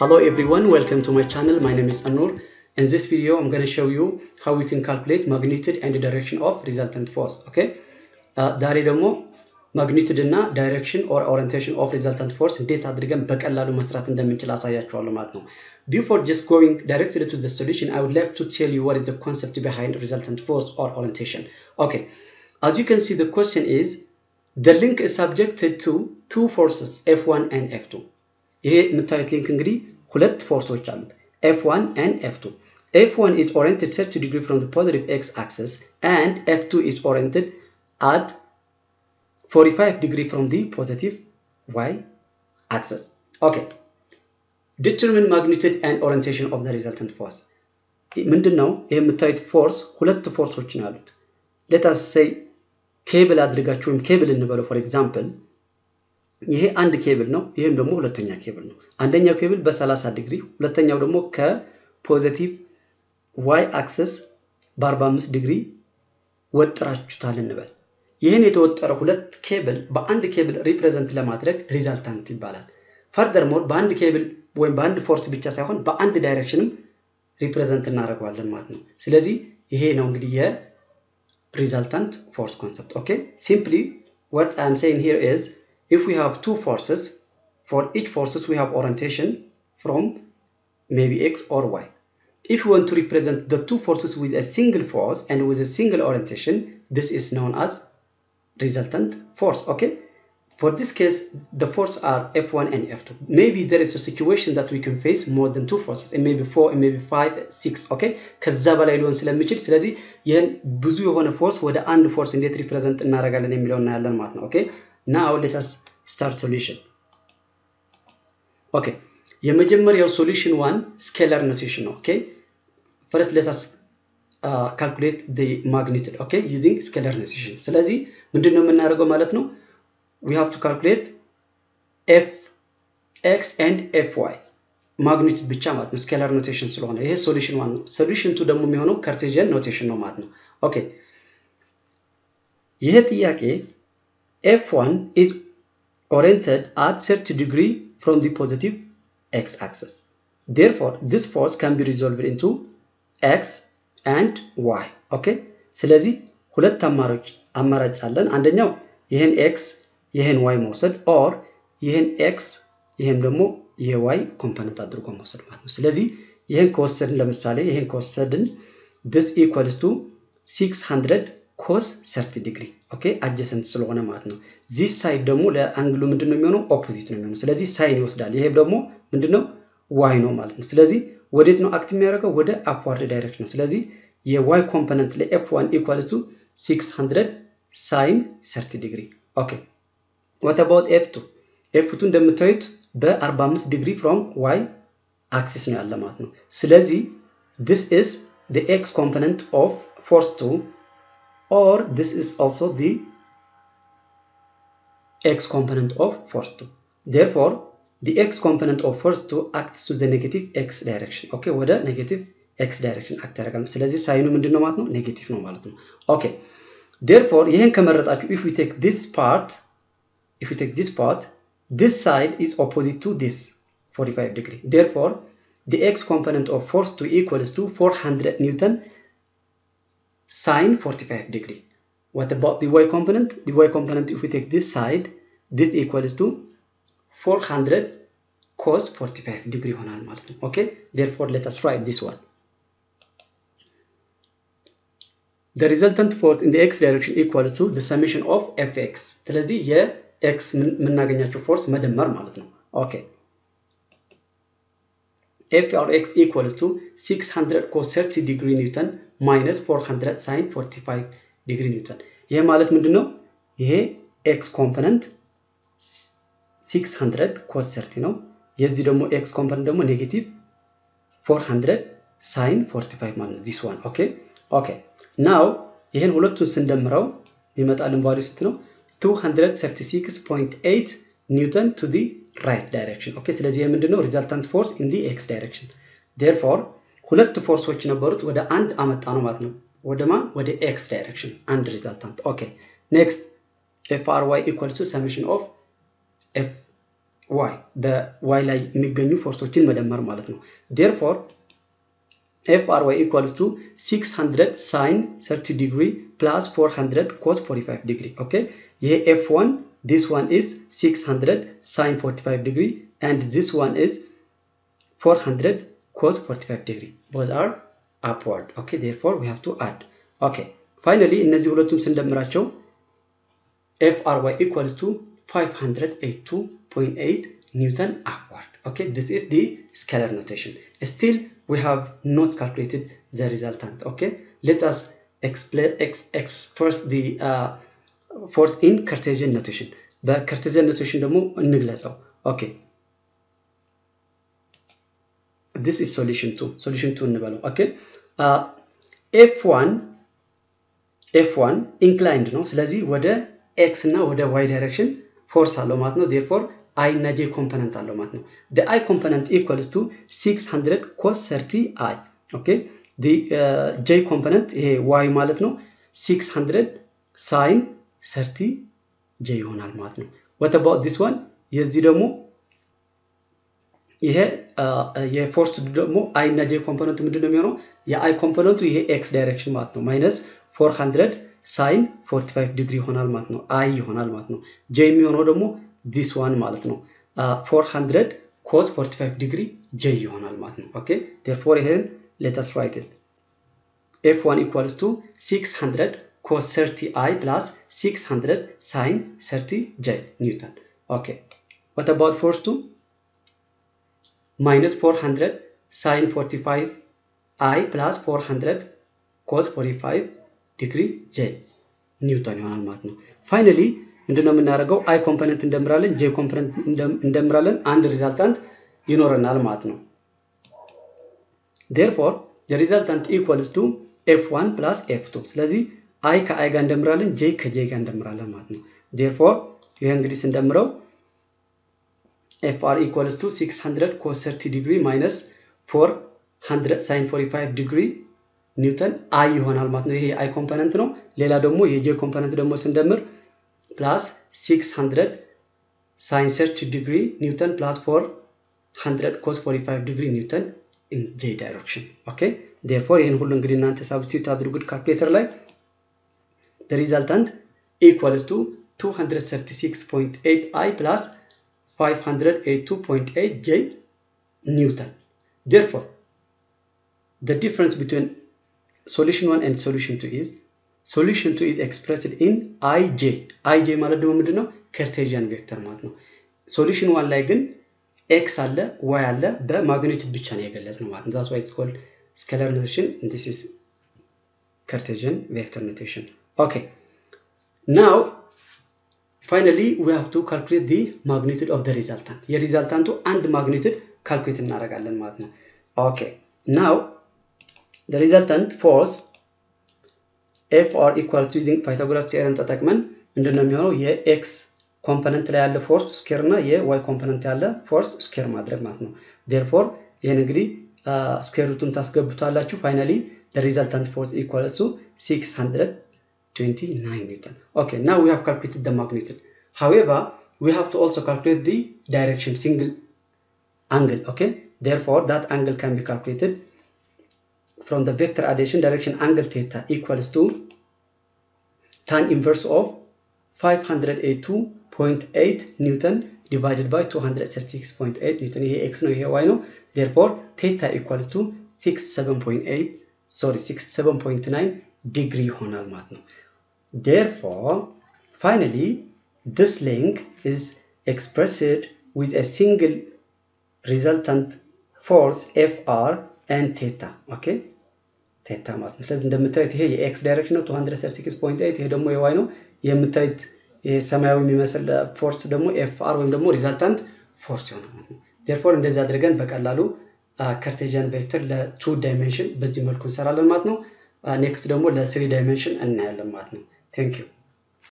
Hello everyone, welcome to my channel. My name is Anur. In this video, I'm going to show you how we can calculate magnitude and the direction of resultant force. Okay? ዛሬ ደግሞ ማግኒቱድ እና ዳይሬክሽን ኦር ኦሪንቴሽን ኦፍ ሪዛልታንት ፎርስ እንዴት አድርገን በቀላሉ መስራት እንደምንችል አሳያችኋለሁ ማለት ነው። Before just going directly to the solution, I would like to tell you what is the concept behind resultant force or orientation. Okay, as you can see, the question is the link is subjected to two forces F1 and F2. ይሄ የምታዩት ሊንክ እንግዲህ ሁለት ፎርሶች አሉት F1 and F2. F1 is oriented 30 degree from the positive x axis and F2 is oriented at 45 degree from the positive y axis. Okay. Determine magnitude and orientation of the resultant force. ምንድን ነው ይህ የምታዩት ፎርስ ሁለት ፎርሶች ነው ያሉት ሌታስ ሰይ ኬብል አድርጋችሁ ወይም ኬብል እንበለው ፎር ኤግዛምፕል ይሄ አንድ ኬብል ነው። ይህም ደግሞ ሁለተኛ ኬብል ነው። አንደኛው ኬብል በ30 ዲግሪ ሁለተኛው ደግሞ ከ positive y axis በ45 ዲግሪ ወጥራችሁታል እንበል። ይህን የተወጠረ ሁለት ኬብል በአንድ ኬብል represent ለማድረግ resultant ይባላል። furthermore በአንድ ኬብል ወይም በአንድ force ብቻ ሳይሆን በአንድ direction ም represent እናደርገዋለን ማለት ነው። ስለዚህ ይሄ ነው እንግዲህ የ resultant force concept። Okay? ሲምፕሊ what i'm saying here is if we have two forces for each forces we have orientation from maybe x or y if you want to represent the two forces with a single force and with a single orientation this is known as resultant force okay for this case the forces are f1 and f2 maybe there is a situation that we can face more than two forces and maybe four and maybe five six okay ከዛ በላይ ሊሆን ስለሚችል ስለዚህ ይህን ብዙ የሆነ ፎርስ ወደ አንድ ፎርስ እንዴት ሪፕሬዘንት እናደርጋለን የሚለው እናያለን ማለት ነው ኦኬ ናው ሌት አስ ስታርት ሶሉሽን ኦኬ የመጀመሪያው solution one scalar notation ነው okay first us calculate the magnitude okay using scalar notation ስለዚህ ምንድን ነው የምናደርገው ማለት ነው? We have to calculate f x and fy magnitude ብቻ ማለት ነው scalar notation ስለሆነ ይሄ solution one ነው. solution two ደግሞ የሚሆነው ካርቴዥியን ኖቴሽን ነው ማለት ነው. Okay ይሄ ጥያቄ f1 is oriented at 30 degree from the positive x axis. Therefore this force can be resolved into x and y okay ስለዚህ ሁለት አማራጭ አማራጭ አለን። አንደኛው ይህን x ይህን y መውሰድ or ይህን x ይህም ደግሞ የ y component አድርጎ መውሰድ ማለት ነው። ስለዚህ ይህን ከወሰድን ለምሳሌ ይህን ከወሰድን this equals to 600 cos 30 degree okay? adjacent ስለሆነ ማለት ነው። this side ደግሞ ለ angle ሉ ምንድነው የሚሆነው? opposite ነው የሚሆነው። ስለዚህ sine ይወስዳል። ይሄ ደግሞ ምንድነው? y ነው ማለት ነው። ስለዚህ ወዴት ነው act የሚያደርገው? ወደ upward direction ነው። ስለዚህ የ y component ለ f1 equal to 600 sine 30 degree okay። What about f2 f2 እንደምታዩት በ45 ዲግሪ ፍሮም y አክሲስ ነው ያለ ማለት ነው። ስለዚህ this is the x component of force 2 or this is also the x component of force 2 therefore the x component of force 2 acts to the negative x direction okay ወደ negative x direction አክት ያደርጋል ስለዚህ ሳይኑ ምንድን ነው ማለት ነው ኔጌቲቭ ነው ማለት ነው ኦኬ therefore ይህን ከመረጣችሁ if we take this part if you take this part, this side is opposite to this 45 degree. Therefore, the x component of force 2 equals to 400 Newton sine 45 degree. What about the y component? The y component, if we take this side, this equals to 400 cos 45 degree ሆናል ማለት ነው። Okay? Therefore, let us write this one. The resultant force in the x direction equals to the summation of fx. ስለዚህ ኤክስ የምናገኛቸው ፎርስ መደመር ማለት ነው ኦኬ FRx equals to 600 cos 30 degree Newton minus 400 sine 45 degree Newton ይሄ ማለት ምንድን ነው ይሄ x component 600 cos 30 ነው። የዚህ ደግሞ x component ደግሞ negative 400 sine 45 ማለት ነው። this one okay okay now ይሄን ሁለቱን ስንደምረው ይመጣልን value ስንት ነው? 236.8 Newton to the right direction okay ስለዚህ ምንድነው? resultant force in the x direction therefore ሁለት force ኦች ነበሩት ወደ አንድ አመጣ ነው ማለት ነው። ወደ ማን? ወደ x direction አንድ resultant okay next FRy equals to summation of fy በ y ላይ የሚገኙ force ኦችን መደመር ማለት ነው። therefore FRy equals to 600 sine 30 degree plus 400 cos 45 degree okay ይሄ f1 this one is 600 sine 45 degree and this one is 400 cos 45 degree both are upward okay therefore we have to add okay finally እነዚህ ሁለቱም ስንደምራቸው FRY equals to 582.8 Newton upward okay this is the scalar notation still we have not calculated the resultant okay let us explain ex, express the uh, ፎርስ ኢን ከርቴዥን ኖቴሽን በከርቴዥን ኖቴሽን ደግሞ እንግለጸው። ኦኬ። ዲስ ኢዝ ሶሉሽን ቱ ሶሉሽን ቱ እንበለው። ኦኬ። f1 f1 inclined ነው። ስለዚህ ወደ x እና ወደ y direction force አለው ማለት ነው። therefore i እና j component አለው ማለት ነው። i component equals to 600 cos 30 i okay። j component ይሄ y ማለት ነው። 600 sine thirty j ይሆናል ማለት ነው። what about this one የዚህ ደግሞ ይሄ የ force ደግሞ i እና j component ኡ ምንድን ነው የሚሆነው? የ i component ኡ ይሄ x direction ማለት ነው። minus 400 sine 45 ዲግሪ ይሆናል ማለት ነው። i ይሆናል ማለት ነው። j የሚሆነው ደግሞ this one ማለት ነው። 400 cos 45 degree j ይሆናል ማለት ነው። okay? therefore ይሄን let's write f1 equals to 600 cos 30i plus 600 sine 30j Newton. Okay. What about force 2? Minus 400 sine 45i plus 400 cos 45 degree j Newton ይሆናል ማለት ነው። finally ምንድነው የምናደርገው? i component እንደምራለን፣ j component እንደምራለን፣ አንድ resultant ይኖረናል ማለት ነው። therefore equals to f1 plus f2 ስለዚህ i ከ i ጋር እንደምራለን j ከ j ጋር እንደምራለን ማለት ነው። therefore ይህ እንግዲህ ስንደምረው FR equals to 600 cos 30 degree minus 400 sine 45 degree Newton i ይሆናል ማለት ነው። ይሄ i component ነው። ሌላ ደግሞ የ j component ደግሞ ስንደምር plus 600 sine 30 degree Newton plus 400 cos 45 degree Newton in j direction okay therefore ይህን ሁሉ እንግዲህ እናንተ substitute አድርጉት ካልኩሌተር ላይ the resultant equals to 236.8 I plus 582.8 J Newton. Therefore, the difference between solution 1 and solution 2 is solution 2 is expressed in IJ. IJ ማለት ደግሞ ምንድን ነው? Cartesian vector ማለት ነው። solution 1 ላይ ግን X አለ Y አለ በ magnitude ብቻ ነው የገለጽነው ማለት ነው። that's why it's called scalar notation this is Cartesian vector notation Okay. Now, finally, we have to calculate the magnitude of the resultant. የ resultant ኡን magnitude calculate እናደርጋለን ማለት ነው። Okay. Now, the resultant force FR equal to using Pythagoras theorem ተጠቅመን ምንድነው የሚሆነው የኤክስ ኮምፖነንት ላይ ያለ ፎርስ ስኬር እና የዋይ ኮምፖነንት ያለ ፎርስ ስኬር ማድረግ ማለት ነው። ዴርፎር ይህን እንግዲህ ስኬር ሩቱን ታስገቡታላችሁ። ፋይናሊ resultant force equals to 600 29 Newton. Okay, now we have calculated the magnitude. However, we have to also calculate the direction, single angle. Okay, therefore that angle can be calculated from the vector addition direction angle theta equals to tan inverse of 582.8 Newton divided by 236.8 Newton. Here x no here y no. Therefore, theta equals to 67.8 sorry 67.9 degree ይሆናል ማለት ነው። Therefore, finally, this length is expressed with a single resultant force Fr and theta. Okay? theta ማለት ነው። ስለዚህ እንደምታዩት ይሄ የ X direction ነው 236.8 ይሄ ደግሞ የ Y ነው። የምታዩት ሰማያዊ የሚመስል force ደግሞ FR ወይም ደግሞ resultant force ይሆናል ማለት ነው። Therefore እንደዚህ አድርገን በቀላሉ Cartesian vector ለ two dimension በዚህ መልኩ እንሰራለን ማለት ነው። Next ደግሞ ለ three dimension እናያለን ማለት ነው። Thank you